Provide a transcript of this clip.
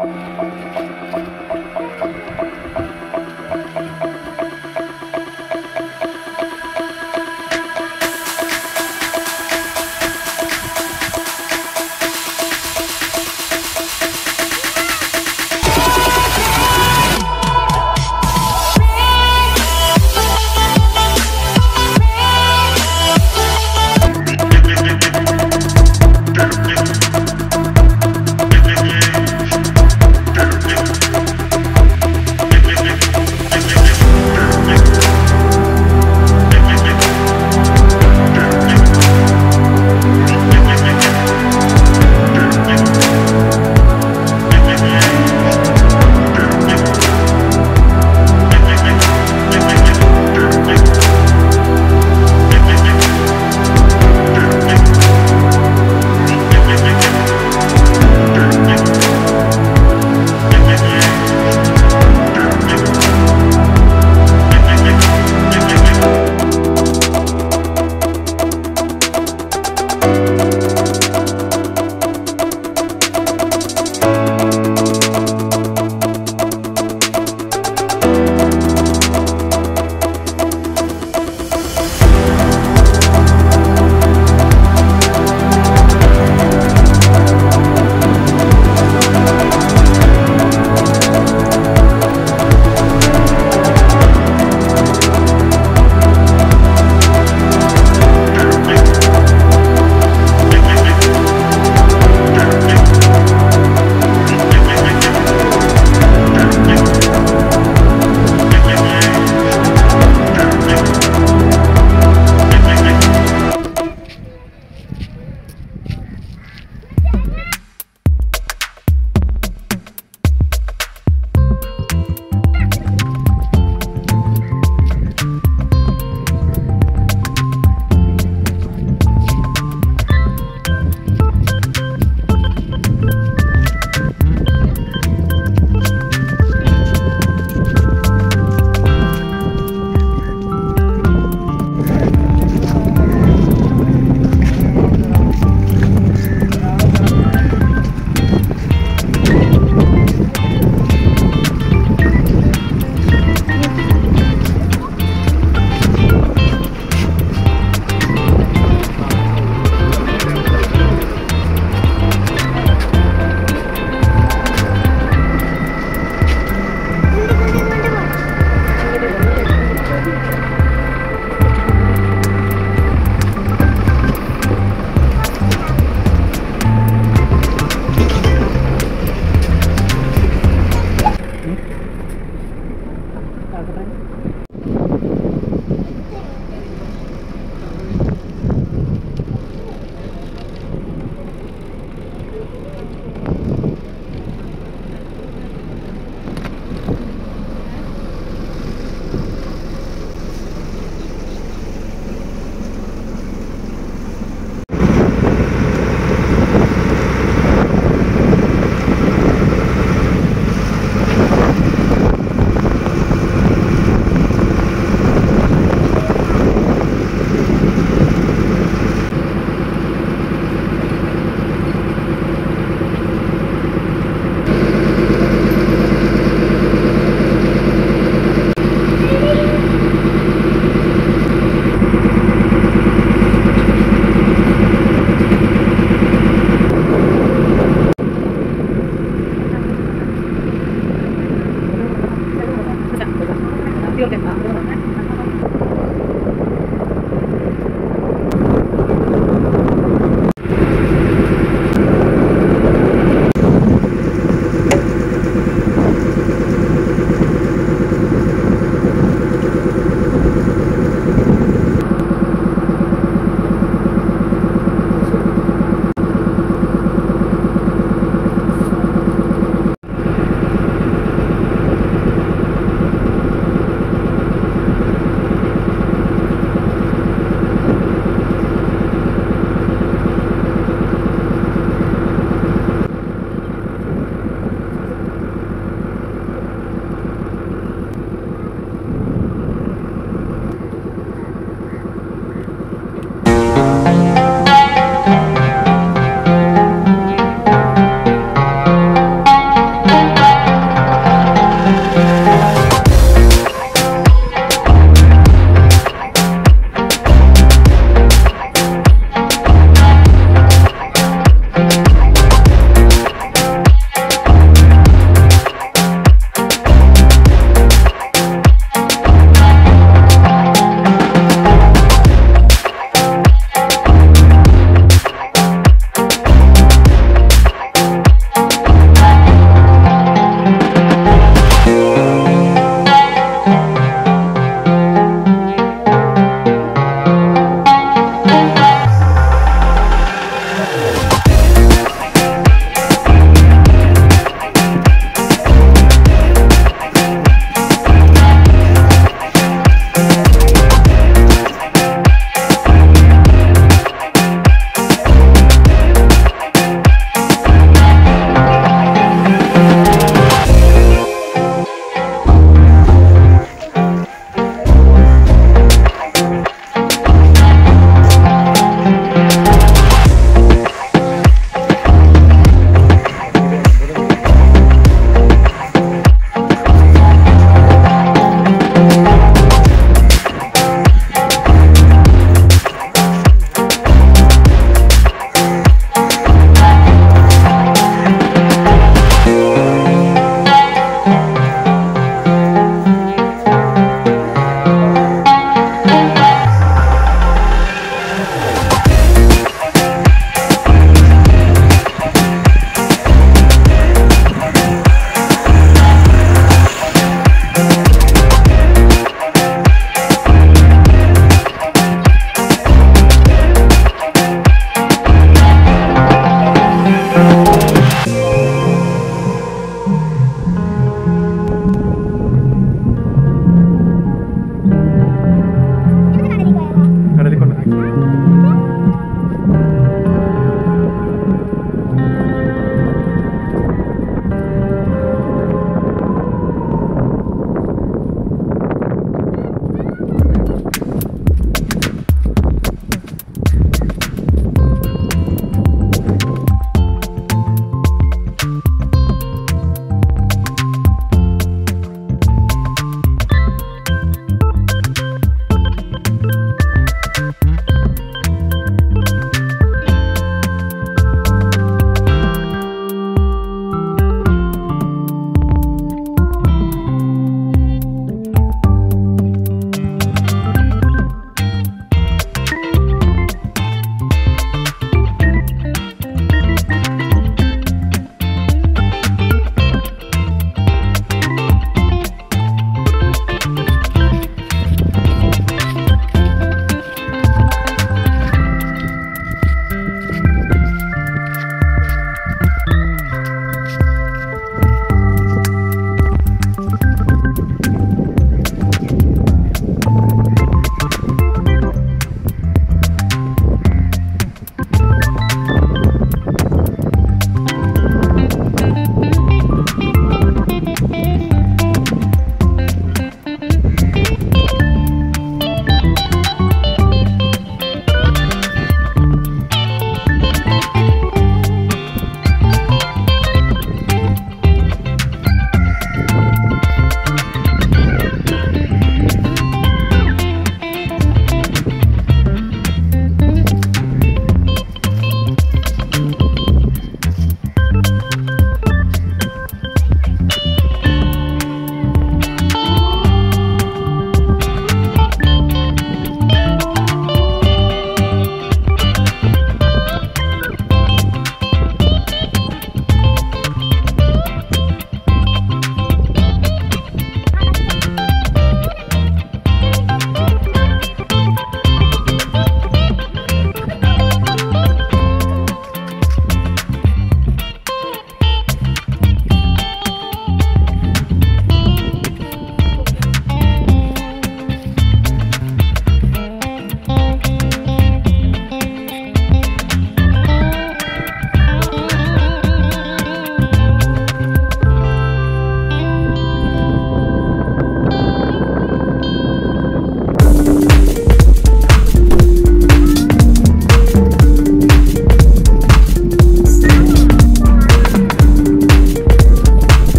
Música